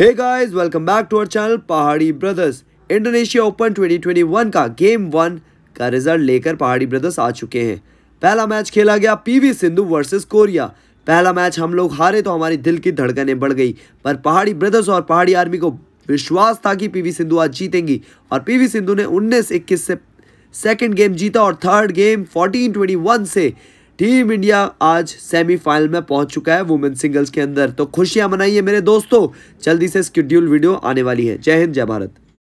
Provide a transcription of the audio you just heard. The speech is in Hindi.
Hey guys welcome back to our channel Pahadi brothers Indonesia open 2021 का गेम वन का रिज़ल्ट लेकर पहाड़ी ब्रदर्स आ चुके हैं। पहला मैच खेला गया पीवी सिंधु वर्सेस कोरिया पहला मैच हम लोग हारे तो हमारी दिल की धड़कनें बढ़ गई। पर पहाड़ी ब्रदर्स और पहाड़ी आर्मी को विश्वास था कि पीवी सिंधु आज जीतेंगी। और पीवी सिंधु ने उन्नीस इक्कीस से सेकेंड गेम जीता और थर्ड गेम फोर्टीन ट्वेंटी से टीम इंडिया आज सेमीफाइनल में पहुँच चुका है वुमेन सिंगल्स के अंदर। तो खुशियाँ मनाइए मेरे दोस्तों। जल्दी से स्कड्यूल वीडियो आने वाली है। जय हिंद, जय भारत।